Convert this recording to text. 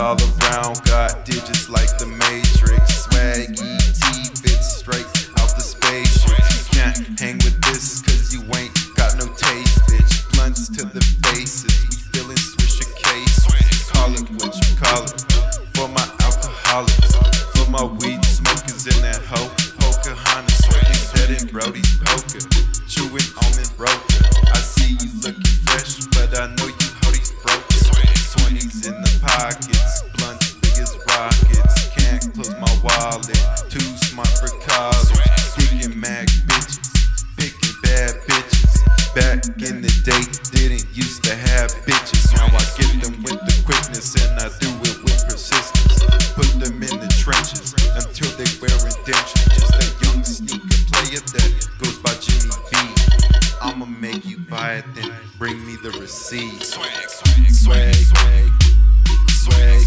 All around, got digits like the Matrix. Swaggy T fits straight out the spaceship. You can't hang with this cause you ain't got no taste, bitch. Blunts to the faces, we feeling swisher case. Call it what you call it. For my alcoholics, for my weed smokers in that hoe. Pocahontas, Sweaty's head and Brody's poker. Chewing almond broker. I see you looking fresh, but I know you hoodies broke. 20s in the pockets, wallet, too smart for college. Kicking mad bitches, picking bad bitches. Back in the day, didn't used to have bitches. Now I get them with the quickness and I do it with persistence. Put them in the trenches until they wear indentions. Just a young sneaker player that goes by Jimmy B. I'ma make you buy it, then bring me the receipt. Swag, swag, swag, swag, swag.